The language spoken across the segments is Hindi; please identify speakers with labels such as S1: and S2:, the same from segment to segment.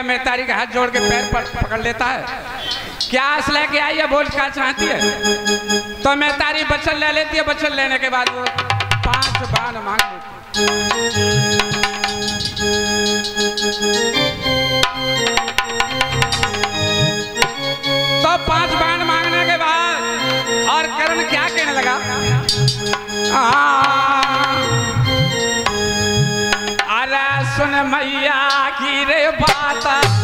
S1: का मेहतारी का हाथ जोड़ के पैर पर पकड़ लेता है। क्या आस लेके आई है? बोल, क्या चाहती है? तो मेहतारी बचन ले लेती है बचन लेने के बाद वो पाँच बाल मांग लेती तो पाँच बाण मांगने के बाद और करण क्या कहने लगा? हाँ मैया की रे बाता।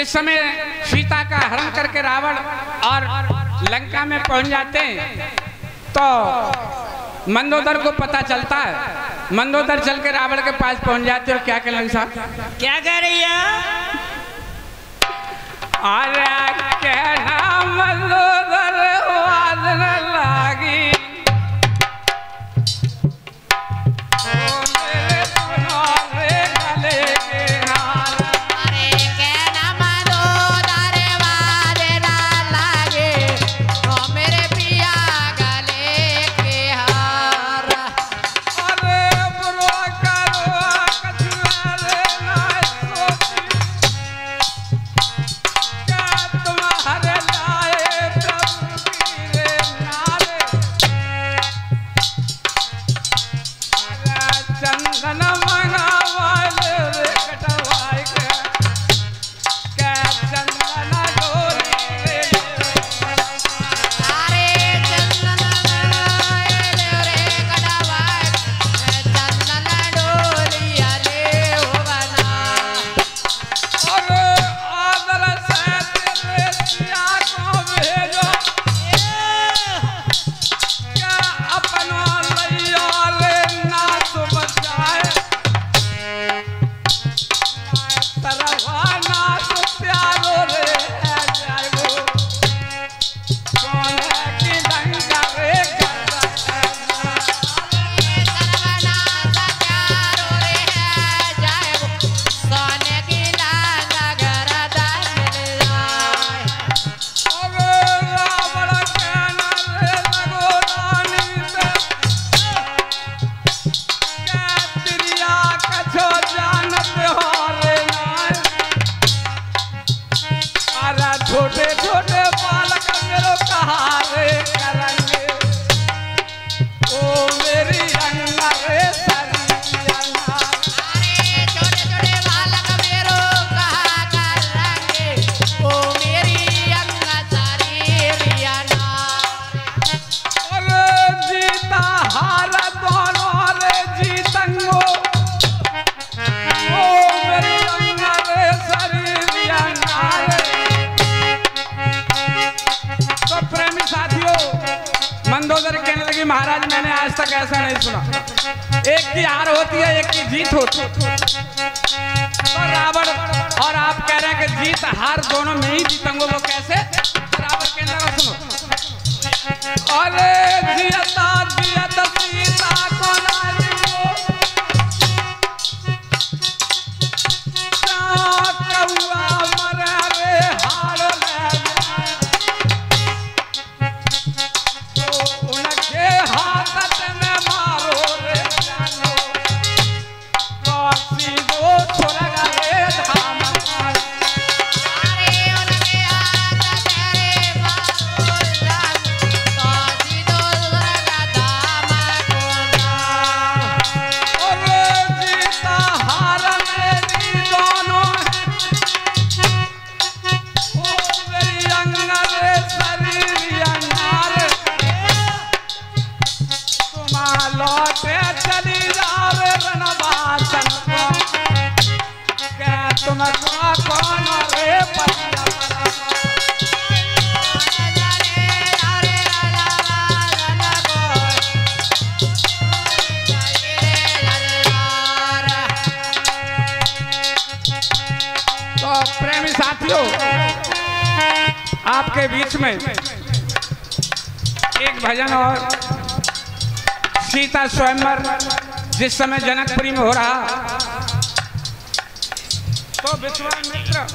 S1: जिस समय सीता का हरण करके रावण और लंका में पहुँच जाते हैं तो मंदोदर को पता चलता है। मंदोदर चल के रावण के पास पहुँच जाते हो क्या कह लंग
S2: क्या कह रही है?
S1: जीत होती। तो रावण और आप कह रहे हैं कि जीत हार दोनों में ही जीतेंगे वो कैसे? रावण के अंदर सुनो। अरे जीता जियत सीता को आपके बीच में एक भजन और सीता स्वयंवर, जिस समय जनकपुरी में हो रहा। तो विश्वामित्र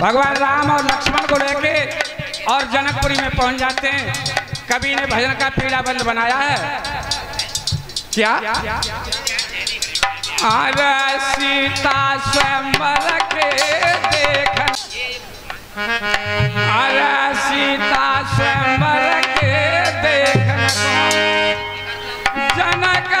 S1: भगवान राम और लक्ष्मण को लेके और जनकपुरी में पहुँच जाते हैं। कवि ने भजन का पीड़ा बंद बनाया है। क्या? अरे सीता स्वयं के देख सीता स्वयंवर के देख जनक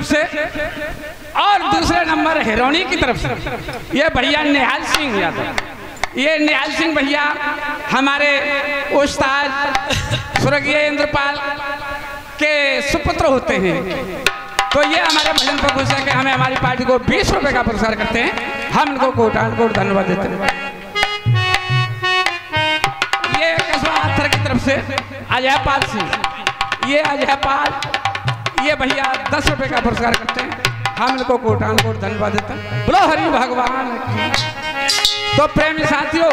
S1: तरफ़ से, और दूसरे नंबर हिरोनी की तरफ़ से। ये भैया निहाल सिंह यादव। ये निहाल सिंह भैया हमारे उस्ताद स्वर्गीय इंद्रपाल के सुपुत्र होते हैं। तो ये हमारे भजन पर खुश है कि हमें हमारी पार्टी को बीस रुपए का पुरस्कार करते हैं। हम इनको कोटान कोट धन्यवाद देते हैं। ये कस्बा हाथर की तरफ़ से अजय पाल सिंह। ये अजय पाल ये भैया दस रुपए का पुरस्कार करते हैं। हम इनको कोटान कोट धन्यवाद देते हैं। बोलो हरि भगवान तो प्रेमी साथियों,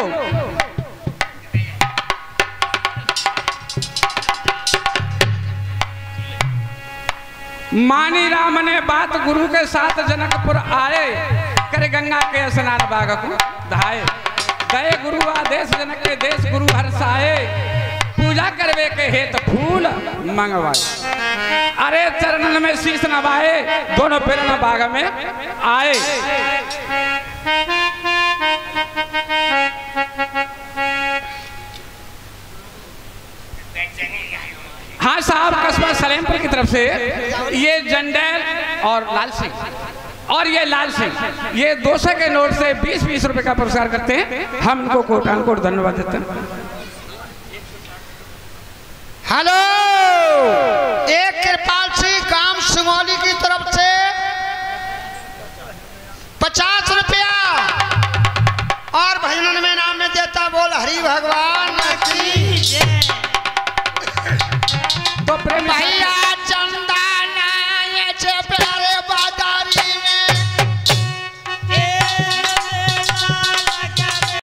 S1: मानी राम ने बात गुरु के साथ जनकपुर आए, कर गंगा के स्नान बाग को धाये गए गुरु आदेश जनक के देश गुरु हर्षाए पूजा करवे के हेत फूल मंगवाए। अरे चरणन में शीश नवाए दोनों पेरन बाग में आए। हाँ साहब, कस्बा सलेमपुर की तरफ़ से ये जंडेल और लाल सिंह, और ये लाल सिंह, ये दो सौ के नोट से बीस बीस रुपए का पुरस्कार करते हैं। हम इनको कोटान कोट धन्यवाद देते हैं।
S2: हेलो! एक कृपाल सिंह काम सिंगौली की तरफ़ से। पचास रुपया। और भजनन में नाम में देता बोल हरि भगवान की
S1: तो प्रेम
S2: भैया